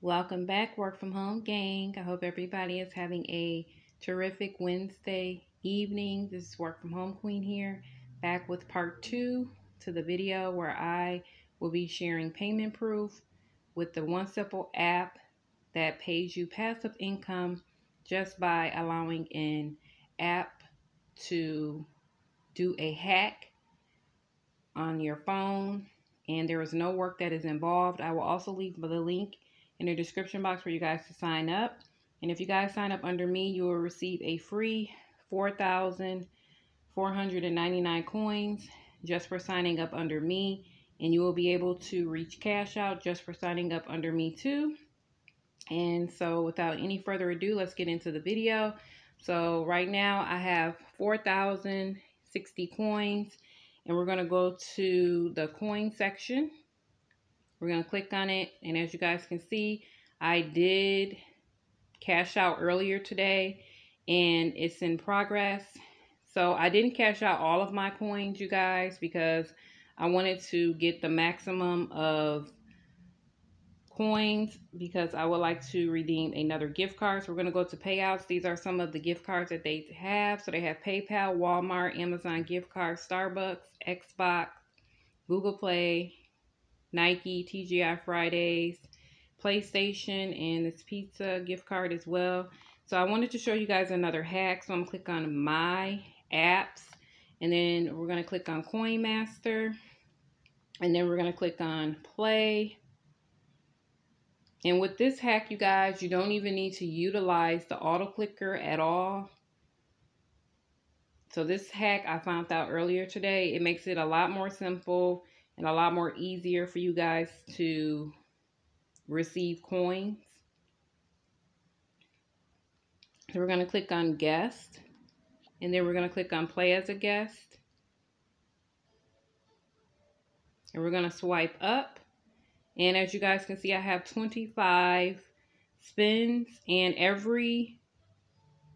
Welcome back, Work From Home Gang. I hope everybody is having a terrific Wednesday evening. This is Work From Home Queen here, back with part two to the video where I will be sharing payment proof with the One Simple app that pays you passive income just by allowing an app to do a hack on your phone and there is no work that is involved. I will also leave the link in the description box for you guys to sign up. And if you guys sign up under me, you will receive a free 4,499 coins just for signing up under me. And you will be able to reach cash out just for signing up under me too. And so without any further ado, let's get into the video. So right now I have 4,060 coins and we're going to go to the coin section we're going to click on it. And as you guys can see, I did cash out earlier today and it's in progress. So I didn't cash out all of my coins, you guys, because I wanted to get the maximum of coins because I would like to redeem another gift card. So we're going to go to payouts. These are some of the gift cards that they have. So they have PayPal, Walmart, Amazon gift card, Starbucks, Xbox, Google Play, Nike, TGI Fridays, PlayStation, and this pizza gift card as well. So I wanted to show you guys another hack. So I'm going to click on My Apps. And then we're going to click on Coin Master. And then we're going to click on Play. And with this hack, you guys, you don't even need to utilize the auto clicker at all. So this hack I found out earlier today. It makes it a lot more simple and a lot more easier for you guys to receive coins. So we're going to click on guest and then we're going to click on play as a guest. And we're going to swipe up. And as you guys can see, I have 25 spins and every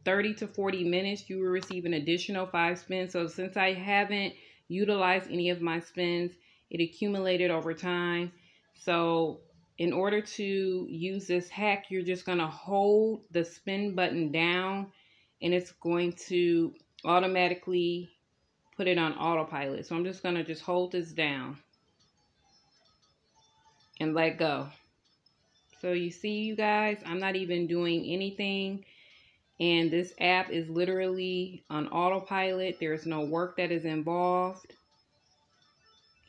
30 to 40 minutes, you will receive an additional five spins. So since I haven't utilized any of my spins, it accumulated over time. So in order to use this hack, you're just going to hold the spin button down and it's going to automatically put it on autopilot. So I'm just going to just hold this down and let go. So you see you guys, I'm not even doing anything. And this app is literally on autopilot. There's no work that is involved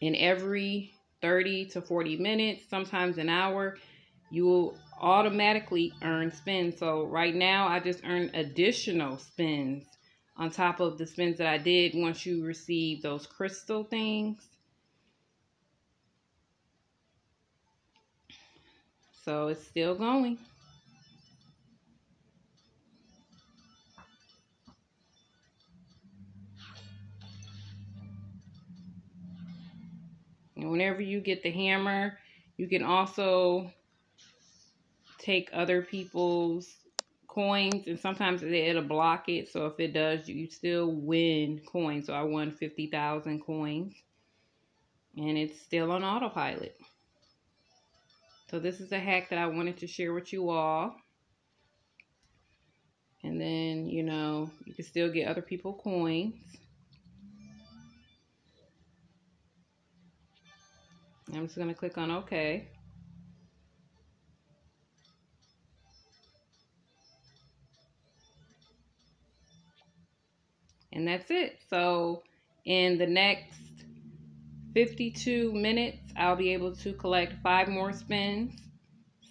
in every 30 to 40 minutes, sometimes an hour, you will automatically earn spins. So right now, I just earn additional spins on top of the spins that I did once you receive those crystal things. So it's still going. And whenever you get the hammer, you can also take other people's coins and sometimes it'll block it. So if it does, you still win coins. So I won 50,000 coins and it's still on autopilot. So this is a hack that I wanted to share with you all. And then, you know, you can still get other people coins. I'm just going to click on OK. And that's it. So in the next 52 minutes, I'll be able to collect five more spins.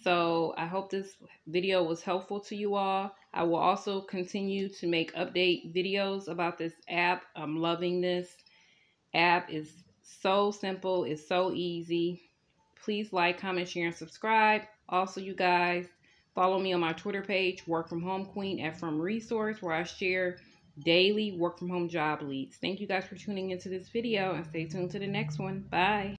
So I hope this video was helpful to you all. I will also continue to make update videos about this app. I'm loving this app. is so simple. It's so easy. Please like, comment, share, and subscribe. Also, you guys, follow me on my Twitter page, Work From Home Queen at From Resource, where I share daily work from home job leads. Thank you guys for tuning into this video and stay tuned to the next one. Bye.